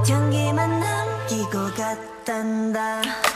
꽃향기만 남기고 갔단다.